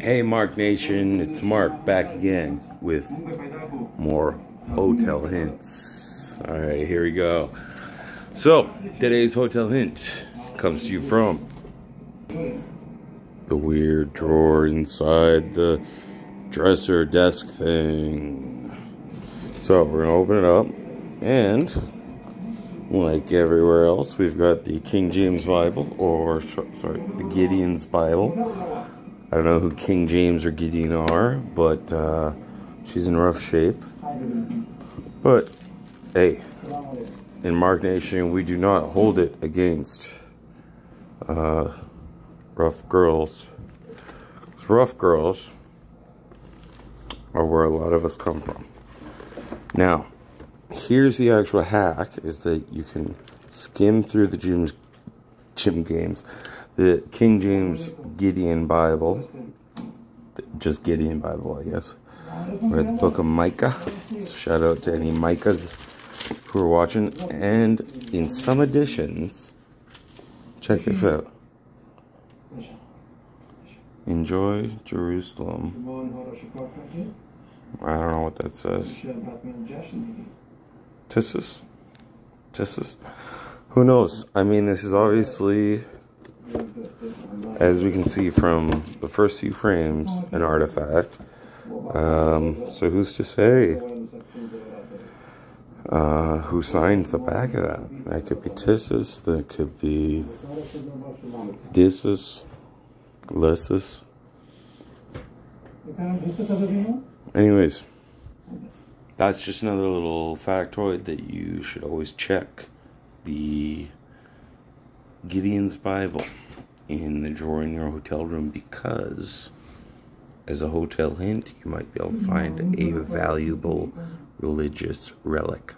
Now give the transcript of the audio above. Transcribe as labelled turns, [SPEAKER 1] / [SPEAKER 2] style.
[SPEAKER 1] Hey, Mark Nation, it's Mark back again with more hotel hints. All right, here we go. So, today's hotel hint comes to you from the weird drawer inside the dresser desk thing. So, we're gonna open it up, and like everywhere else, we've got the King James Bible, or sorry, the Gideon's Bible. I don't know who King James or Gideon are, but uh, she's in rough shape. But hey, in Mark Nation, we do not hold it against uh, rough girls. Rough girls are where a lot of us come from. Now, here's the actual hack is that you can skim through the gym, gym games the king james gideon bible just gideon bible i guess we're at the book of micah so shout out to any micahs who are watching and in some editions check this out enjoy jerusalem i don't know what that says Tissus? Tissus? Who knows? I mean, this is obviously, as we can see from the first few frames, an artifact. Um, so who's to say uh, who signed the back of that? That could be Tissus. That could be Dissus. Lysis. Anyways that's just another little factoid that you should always check the Gideon's Bible in the drawer in your hotel room because as a hotel hint you might be able to find a valuable religious relic.